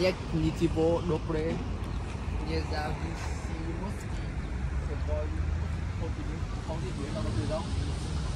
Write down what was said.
nie, Nitivo dobre, niezawisłości, powoli, powoli, powoli, na dobry dom. cái con thì có